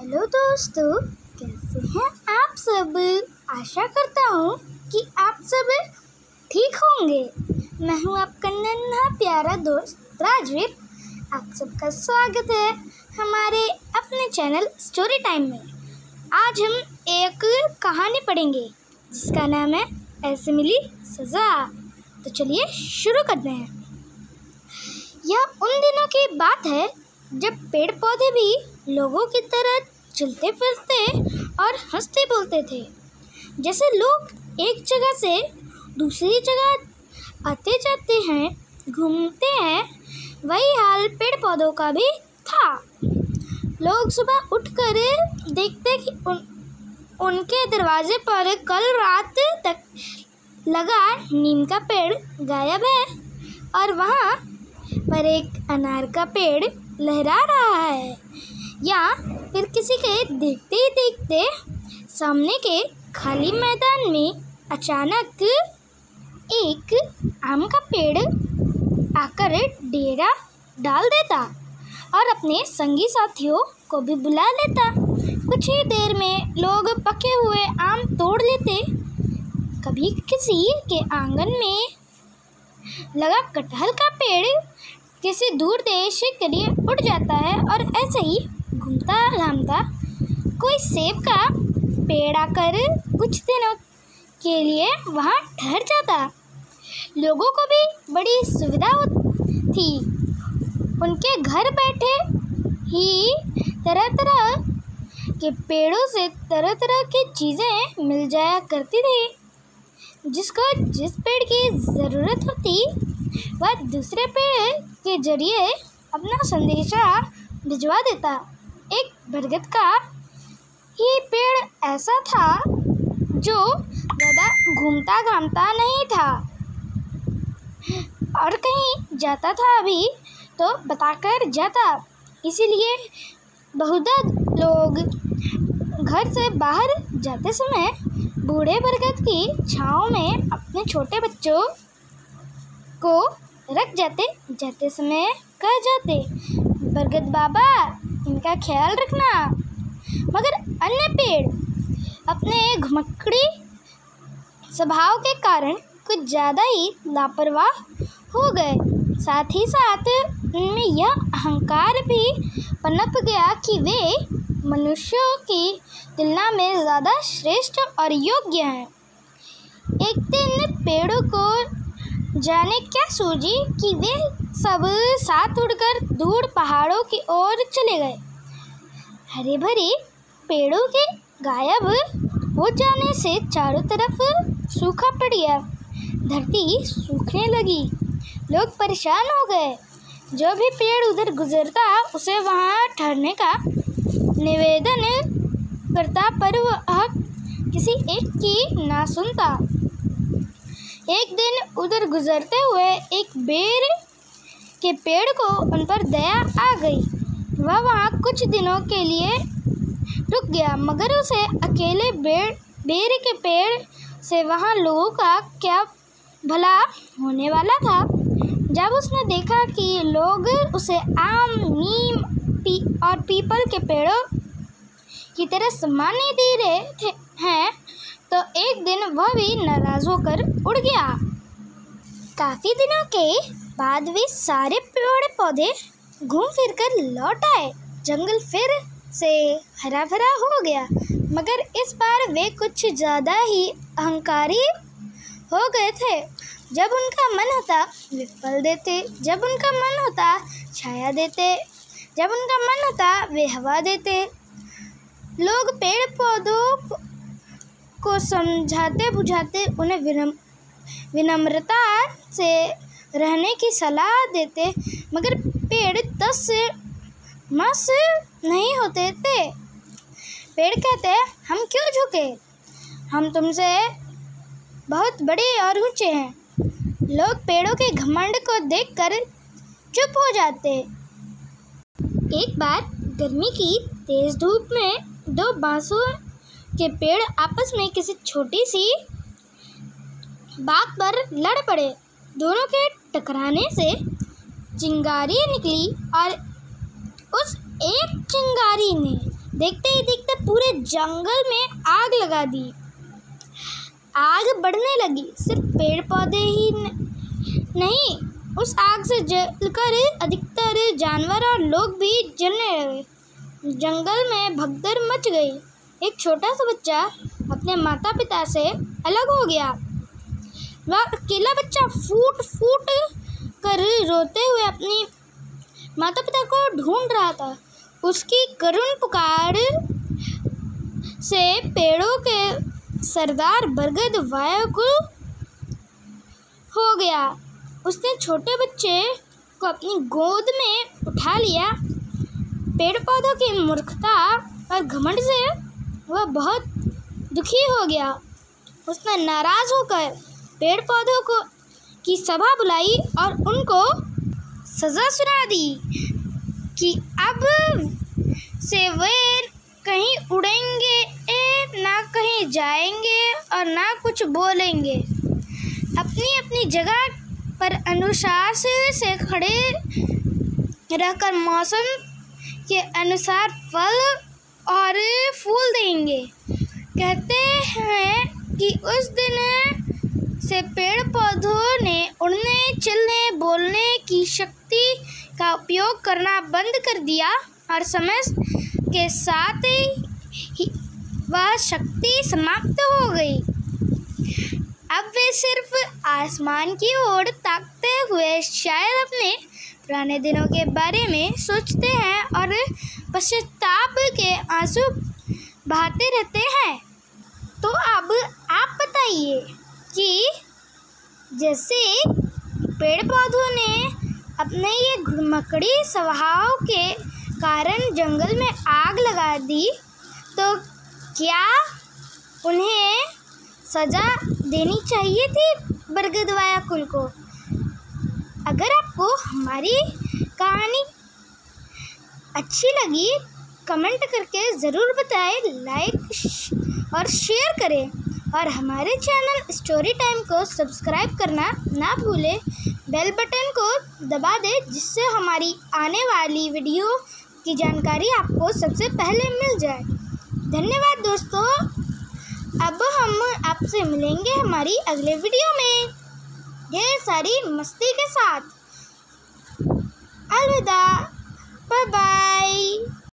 Hello दोस्तों, कैसे हैं आप सब? आशा करता हूँ कि आप सब ठीक होंगे। मैं हूँ आपका नन्हा प्यारा दोस्त राजवीर। आप सबका स्वागत है हमारे अपने चैनल स्टोरी टाइम में। आज हम एक कहानी पढ़ेंगे, जिसका नाम है ऐसे मिली सज़ा। तो चलिए शुरू करते हैं। यह उन दिनों की बात है, जब पेड़ पौधे भी लोगों की तरह चलते फिरते और हँसते बोलते थे। जैसे लोग एक जगह से दूसरी जगह आते जाते हैं, घूमते हैं, वही हाल पेड़ पौधों का भी था। लोग सुबह उठकर देखते कि उन, उनके दरवाजे पर कल रात तक लगा नीम का पेड़ गायब है और वहाँ पर एक अनार का पेड़ लहरा रहा है। या फिर किसी के देखते ही देखते सामने के खाली मैदान में अचानक एक आम का पेड़ आकर डेरा डाल देता और अपने संगी साथियों को भी बुला लेता। कुछ ही देर में लोग पके हुए आम तोड़ लेते। कभी किसी के आँगन में लगा कटहल का पेड़ किसी दूर देश के लिए उड़ जाता है और ऐसे ही घूमता घामता कोई सेब का पेड़ आकर कुछ दिनों के लिए वहाँ ठहर जाता। लोगों को भी बड़ी सुविधा थी उनके घर बैठे ही तरह तरह के पेड़ों से तरह तरह की चीज़ें मिल जाया करती थी। जिसको जिस पेड़ की ज़रूरत होती, वह दूसरे पेड़ के ज़रिए अपना संदेशा भिजवा देता। एक बरगद का ही पेड़ ऐसा था जो ज़्यादा घूमता घामता नहीं था। और कहीं जाता था अभी तो बताकर जाता। इसीलिए बहुधा लोग घर से बाहर जाते समय बूढ़े बरगद की छाँव में अपने छोटे बच्चों को रख जाते जाते समय कह जाते, बरगद बाबा, इनका ख्याल रखना। मगर अन्य पेड़ अपने घुमक्कड़ी स्वभाव के कारण कुछ ज़्यादा ही लापरवाह हो गए। साथ ही साथ उनमें यह अहंकार भी पनप गया कि वे मनुष्यों की तुलना में ज़्यादा श्रेष्ठ और योग्य हैं। एक दिन पेड़ों को जाने क्या सूझी कि वे सब साथ उड़कर दूर पहाड़ों की ओर चले गए। हरे भरे पेड़ों के गायब हो जाने से चारों तरफ़ सूखा पड़ गया। धरती सूखने लगी। लोग परेशान हो गए। जो भी पेड़ उधर गुजरता, उसे वहाँ ठहरने का निवेदन करता, पर वह किसी एक की ना सुनता। एक दिन उधर गुजरते हुए एक बेर के पेड़ को उन पर दया आ गई। वह वहाँ कुछ दिनों के लिए रुक गया, मगर उसे अकेले बेर बेर के पेड़ से वहाँ लोगों का क्या भला होने वाला था? जब उसने देखा कि लोग उसे आम, नीम पी, और पीपल के पेड़ों की तरह सम्मान नहीं दे रहे थे, हैं तो एक दिन वह भी नाराज़ होकर उड़ गया। काफ़ी दिनों के बाद वे सारे पेड़ पौधे घूम फिर कर लौट आए। जंगल फिर से हरा भरा हो गया, मगर इस बार वे कुछ ज़्यादा ही अहंकारी हो गए थे। जब उनका मन होता वे फल देते, जब उनका मन होता छाया देते, जब उनका मन होता वे हवा देते। लोग पेड़ पौधों को समझाते बुझाते उन्हें विनम, विनम्रता से रहने की सलाह देते, मगर पेड़ तस से मस नहीं होते थे। पेड़ कहते, हम क्यों झुके? हम तुमसे बहुत बड़े और ऊँचे हैं। लोग पेड़ों के घमंड को देखकर चुप हो जाते। एक बार गर्मी की तेज धूप में दो बांसों के पेड़ आपस में किसी छोटी सी बाग पर लड़ पड़े। दोनों के टकराने से चिंगारी निकली और उस एक चिंगारी ने देखते ही देखते पूरे जंगल में आग लगा दी। आग बढ़ने लगी। सिर्फ़ पेड़ पौधे ही नहीं, उस आग से जलकर अधिकतर जानवर और लोग भी जलने लगे। जंगल में भगदड़ मच गई। एक छोटा सा बच्चा अपने माता पिता से अलग हो गया। वह अकेला बच्चा फूट फूट कर रोते हुए अपनी माता पिता को ढूंढ रहा था। उसकी करुण पुकार से पेड़ों के सरदार बरगद वायुकुल हो गया। उसने छोटे बच्चे को अपनी गोद में उठा लिया। पेड़ पौधों की मूर्खता और घमंड से वह बहुत दुखी हो गया। उसने नाराज़ होकर पेड़ पौधों को की सभा बुलाई और उनको सज़ा सुना दी कि अब से वे कहीं उड़ेंगे ना कहीं जाएँगे और ना कुछ बोलेंगे। अपनी अपनी जगह पर अनुशासन से खड़े रहकर मौसम के अनुसार फल और फूल देंगे। कहते हैं कि उस दिन से पेड़ पौधों ने उड़ने, चलने, बोलने की शक्ति का उपयोग करना बंद कर दिया और समय के साथ ही वह शक्ति समाप्त हो गई। अब वे सिर्फ़ आसमान की ओर ताकते हुए शायद अपने पुराने दिनों के बारे में सोचते हैं और पश्चाताप के आँसू बहाते रहते हैं। तो अब आप बताइए कि जैसे पेड़ पौधों ने अपने ये घुड़मकड़ी स्वभाव के कारण जंगल में आग लगा दी तो क्या उन्हें सज़ा देनी चाहिए थी बरगदवाया कुल को? अगर आपको हमारी कहानी अच्छी लगी, कमेंट करके ज़रूर बताएँ लाइक और शेयर करें। और हमारे चैनल स्टोरी टाइम को सब्सक्राइब करना ना भूलें। बेल बटन को दबा दें, जिससे हमारी आने वाली वीडियो की जानकारी आपको सबसे पहले मिल जाए। धन्यवाद दोस्तों। अब हम आपसे मिलेंगे हमारी अगले वीडियो में। ढेर सारी मस्ती के साथ। अलविदा। 拜拜。